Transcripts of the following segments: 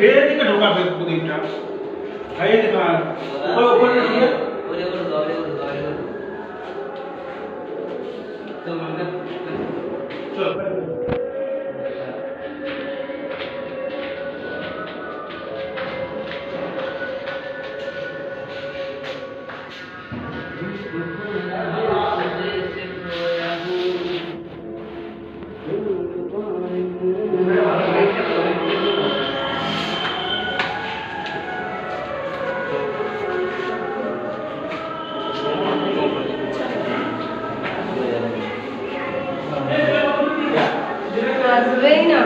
ಬೇರೆ ಬೇಕಾ ಬೇರೆ ಬೇಕಾ আসবেই না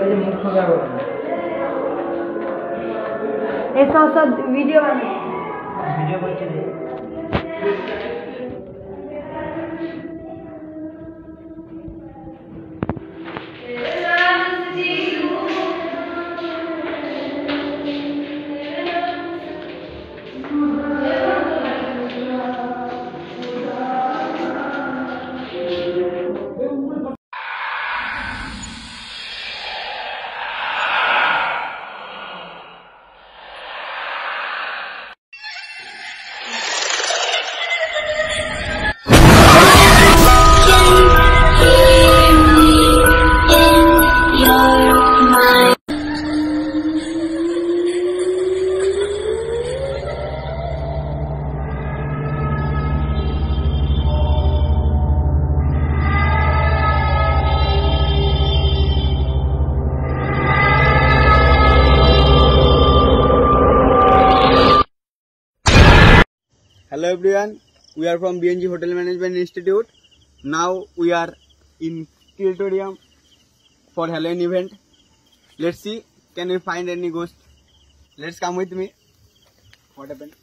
Böyle mutlular var. Esasda video var. Video makinesi. Hello everyone, we are from BNG Hotel Management Institute. Now we are in Territorium for Halloween event. Let's see, can we find any ghost? Let's come with me. What happened?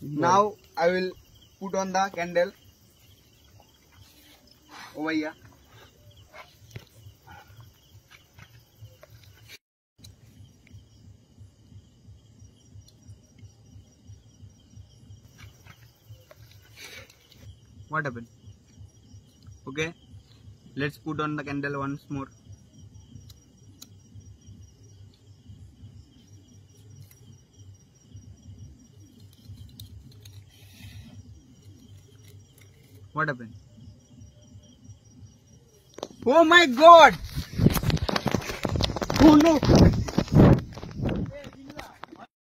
Now I will put on the candle oh, over here. What happened? Okay, let's put on the candle once more. What happened? Oh my god! Oh no!